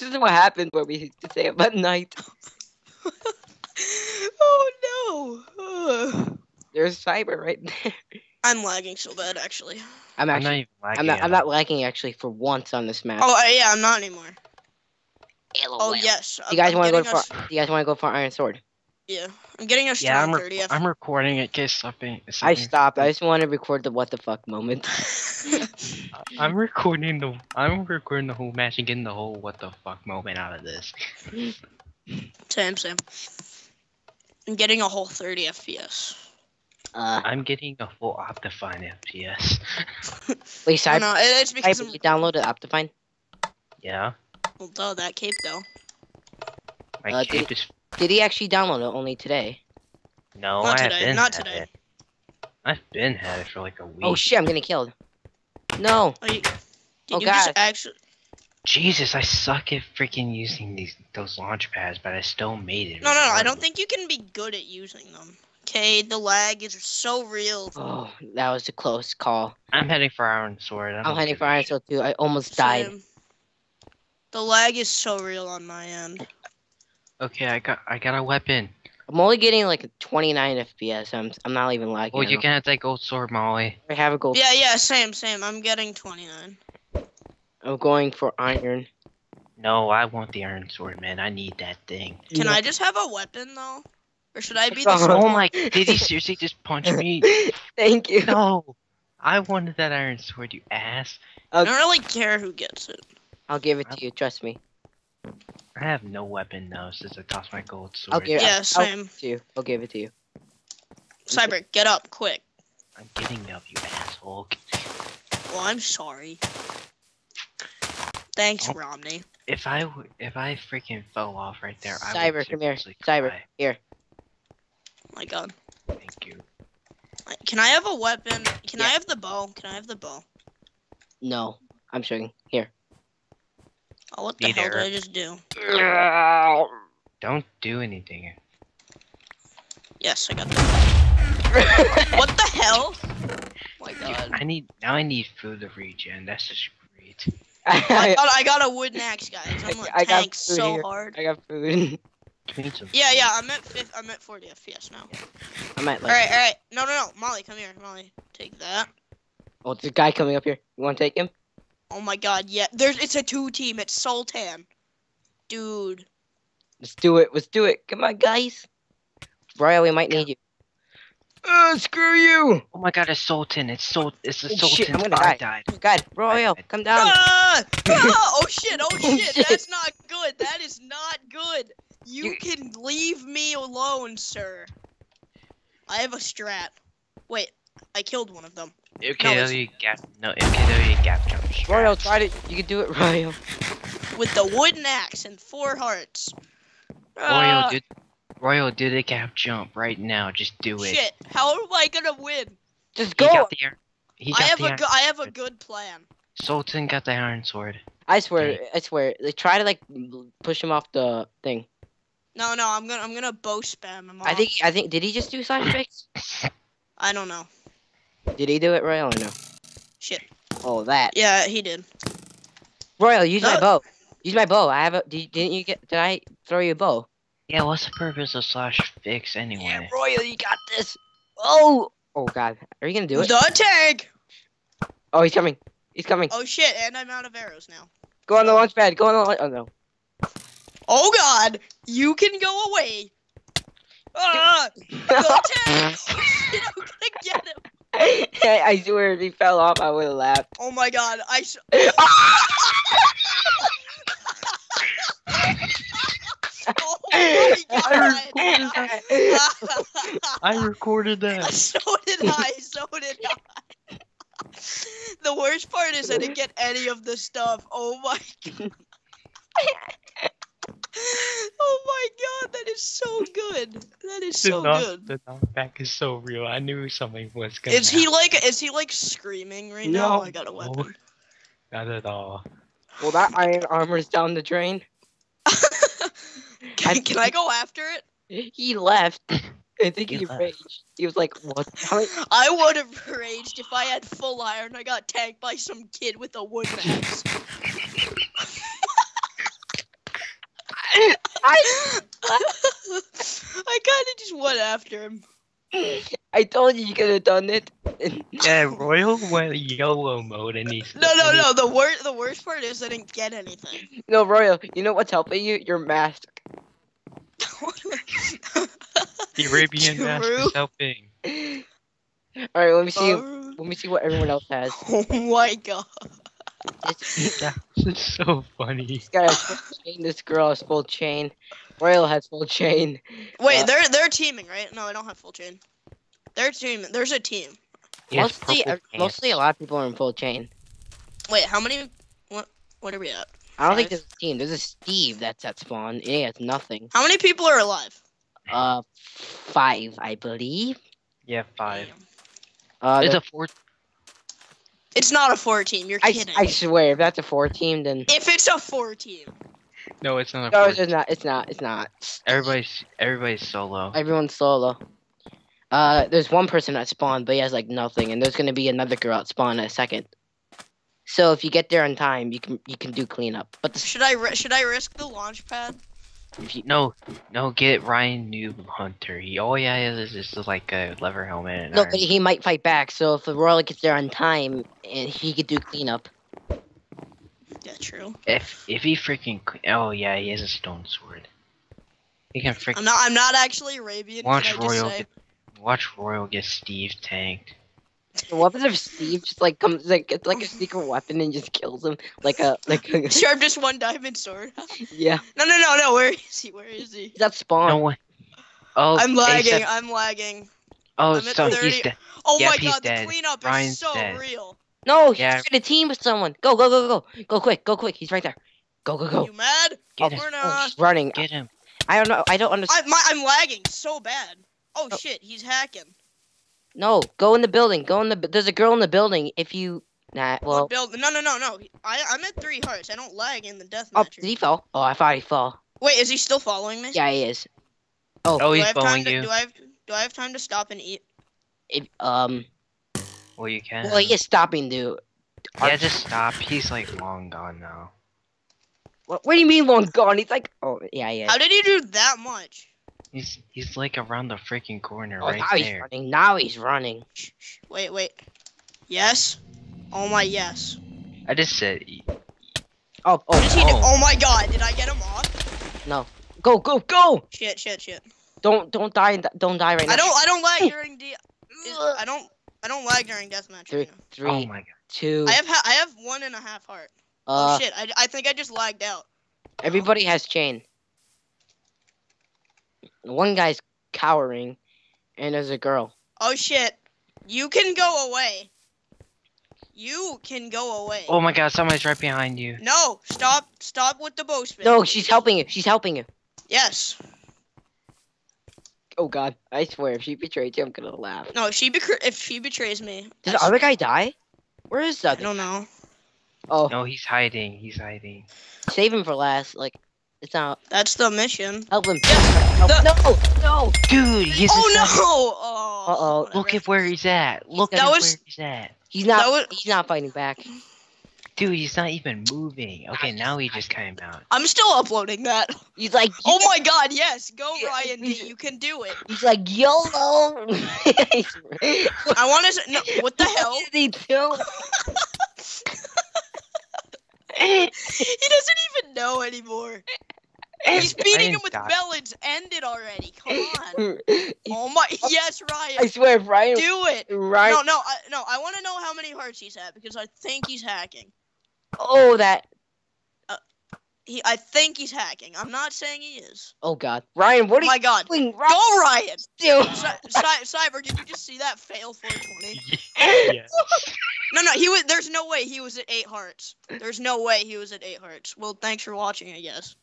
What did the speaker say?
this is what happens when we to stay up at night. oh no! Ugh. There's cyber right there. I'm lagging so bad, actually. I'm I'm not even lagging. I'm not. I'm not lagging actually for once on this map. Oh uh, yeah, I'm not anymore. Oh LOL. yes. Do you guys want to go for? Do you guys want to go for Iron Sword? Yeah, I'm getting a Yeah, I'm, strong rec- 30 F. I'm recording it. Case something. I stopped. I just want to record the what the fuck moment. I'm recording the. I'm recording the whole match and getting the whole what the fuck moment out of this. same, same. I'm getting a whole 30 FPS. Uh, I'm getting a full Optifine FPS. wait, Oh, cyber. no, it- it's because I'm, you downloaded Optifine? Yeah, well, duh, that cape though. my Uh, cape is. Did he actually download it only today? No, Not I have today, been not had today. It. I've been had it for like a oh, week. Oh shit! I'm getting killed. No. Oh, you, did Oh, you just God. actually? Jesus, I suck at freaking using these those launch pads, but I still made it. No, no, no. I don't think you can be good at using them. Okay, the lag is so real. Oh, that was a close call. I'm heading for Iron Sword. I I'm heading for Iron. Sword too. I almost died. The lag is so real on my end. Okay, I got I got a weapon. I'm only getting like a 29 FPS. I'm I'm not even lagging. Oh, you all. can have that gold sword, Molly. I have a gold. Yeah, yeah, same, same. I'm getting 29. I'm going for iron. No, I want the iron sword, man. I need that thing. Can No. I just have a weapon though? Or should I be the Oh support? my! Did he seriously just punch me? Thank you. No, I wanted that iron sword, you ass. I don't really care who gets it. I'll give it to you. Trust me. I have no weapon now since I tossed my gold sword. I'll give. Yeah, I'll, I'll give it to you. I'll give it to you. Cyber, get up, quick. I'm getting up, you asshole. Well, I'm sorry. Thanks, Oh. Romney. If I if I freaking fell off right there, I Cyber, would come here. seriously Cyber, cry. here. Oh my God. Thank you. Can I have a weapon? Can I have the bow? Can I have the bow? No, I'm showing. Here. Oh, what the Me hell did. I just do? Don't do anything. Yes, I got that. What the hell? my Dude, God. I need now. I need food to regen. That's just great. I I, got, I got a wooden axe, guys. I'm like I got tank so here. hard. I got food. We Yeah, food. yeah. I'm at fifth. I'm at 40 FPS now. I'm at All like. right, all right. No, no, no. Molly, come here. Molly, take that. Oh, there's a guy coming up here. You want to take him? Oh my God, yeah. There's. It's a two team. It's Sultan. Dude. Let's do it. Let's do it. Come on, guys. Royal, we might need you. Uh, screw you. Oh my god, it's Sultan. It's Sul. It's the Oh, shit, I'm gonna I die. died. God, Royal, come down. Ah! Ah! Oh shit! Oh Oh, shit! shit. That's not good. That is not good. You You- can leave me alone, sir. I have a strat. Wait, I killed one of them. MKW gap. No, MKW gap jump. Royal, strats. try to. You can do it, Royal. with the wooden axe and four hearts. Royal, Ah, do, Royal, do the gap jump right now. Just do it. Shit! How am I gonna win? Just go. He go. got the iron. He I have the a iron. go- I have a good plan. Sultan got the iron sword. I swear, I swear. They try to like push him off the thing. No, no, I'm gonna I'm gonna bow spam him. I think. I think. Did he just do slash fix? I don't know. Did he do it, Royal? Or no. Shit. Oh, that. Yeah, he did. Royal, use my Uh, bow. Use my bow. I have a. Did, didn't you get? Did I throw you a bow? Yeah, what's the purpose of slash fix anyway? Yeah, Royal, you got this. Oh. Oh God, are you gonna do it? The tank. Oh, he's coming. He's coming. Oh shit! And I'm out of arrows now. Go on the launch pad. Go on the launch. Oh no. Oh god! You can go away. Ah! The tank. Oh! I'm gonna get him. I, I swear, if he fell off, I would have laughed. Oh my god! I. S- oh my god! I recorded that. so did I. So did I. The worst part is I didn't get any of the stuff. Oh my god. Oh my god, that is so good. That is so good. The knockback is so real. I knew something was gonna. Is he like is he like screaming right now? No. I got a No. weapon. Not at all. well, that iron armor's down the drain. can, can I go after it? He left. I think He he, raged. He was like, "What? I would have raged if I had full iron. I got tanked by some kid with a wooden axe. I I kind of just went after him. I told you you could have done it. Yeah, Royal went YOLO mode and he. No, no, no. The worst, the worst part is I didn't get anything. no, Royal. You know what's helping you? Your mask. The Arabian mask is helping. All right, let me see. Oh Let me see what everyone else has. oh my god. This, This is so funny. this guy has full chain. This girl has full chain. Royal has full chain. Wait, Uh, they're they're teaming, right? No, I don't have full chain. They're teaming. There's a team. He mostly, purple mostly a lot of people are in full chain. Wait, how many? What? What are we at? I don't think there's a team. There's a Steve that's at spawn. Yeah, it's nothing. How many people are alive? Uh, five, I believe. Yeah, five. Damn. Uh, It's the- a four. It's not a four team. You're I, kidding. I swear, if that's a four team, then if it's a four team, No, it's not a no, four. it's not. It's not. It's not. Everybody's everybody's solo. Everyone's solo. Uh, there's one person at spawn, but he has like nothing, and there's gonna be another girl at spawn in a second. So if you get there on time, you can you can do cleanup. But the, should I should I risk the launch pad? If you, No, no, get Ryan Noob Hunter. He all he has is just like a lever helmet. And no, iron but he might fight back. So if the Royal gets there on time, and he could do cleanup. Yeah, true. If if he freaking oh yeah, he has a stone sword. He can I'm freaking not. I'm not actually Arabian. watch can I just Royal get watch Royal get Steve tanked. The weapon of Steve just like comes like it's like a secret weapon and just kills him like a like a, Sharp just one diamond sword. yeah. No, no, no, no. Where is he? Where is he? He's at spawn. No. Oh, I'm lagging. ASAP I'm lagging. Oh, I'm so 30. he's dead. Oh Yep, my he's god, dead. the cleanup Ryan's is so dead. real. No, he's Yeah. in a team with someone. Go go go go go go quick go quick. He's right there. Go go go. You mad? Get oh, him. We're oh, not. he's running. Get him. I don't know. I don't understand. I, my, I'm lagging so bad. Oh, Oh. shit, he's hacking. No, go in the building. Go in the. There's a girl in the building. If you. Nah. Well, Well. build. No, no, no, no. I, I'm at three hearts. I don't lag in the Oh, deathmatch. did he fall? Oh, I thought he fell. Wait, is he still following me? Yeah, he is. Oh, Do I he's have time following to, you. Do I have Do I have time to stop and eat? It, um. Well, you can. Well, he is stopping, dude. Yeah, just stop. He's like long gone now. What, what do you mean long gone? He's like. Oh, yeah, yeah. How did he do that much? He's he's like around the freaking corner Oh, right now he's running. Now he's running. Shh, shh. Wait, wait. Yes. Oh my yes. I just said. Oh, What oh, is he do? oh. Oh my god, did I get him off? no. Go, go, go! Shit, shit, shit. Don't, don't die. Don't die right now. I don't I don't lag during the. I don't I don't lag during deathmatch. Three, right now. three, Oh my god. two. I have ha- I have one and a half heart. uh, oh shit! I, I think I just lagged out. everybody has chain. One guy's cowering, and there's a girl. Oh shit! You can go away. You can go away. Oh my god, somebody's right behind you. No! Stop! Stop with the bowspin. No, she's helping you. She's helping you. Yes. Oh God, I swear, if she betrays you, I'm gonna laugh. No. If she betr- if she betrays me. Did the other guy die? Where is that? I that? don't know. Oh, No, he's hiding. He's hiding. save him for last. Like, it's not. That's the mission. Help him. Yes, Help- the- no, no. Dude, he's. Oh no! Oh. Uh-oh. whatever. Look at where he's at. Look That at was- where he's at. He's not. That was- He's not fighting back. Dude, he's not even moving. Okay, now he just came out. I'm still uploading that. He's like. Oh my god! Yes, go Ryan You can do it. He's like YOLO. I want to. No, what the hell? What is he doing? He doesn't even know anymore. He's beating him with Ryan died. melons. End it already. Come on. Oh my. Yes, Ryan. I swear, if Ryan. Do it. Ryan. No, no, I, no. I want to know how many hearts he's at because I think he's hacking. Oh, that. Uh, he, I think he's hacking. I'm not saying he is. Oh God, Ryan, what Oh are my you god. doing? Ryan, Go, Ryan. dude. Cy- Cy- Cyber, did you just see that fail 420? yes. No, no, he was. There's no way he was at eight hearts. There's no way he was at eight hearts. Well, thanks for watching, I guess.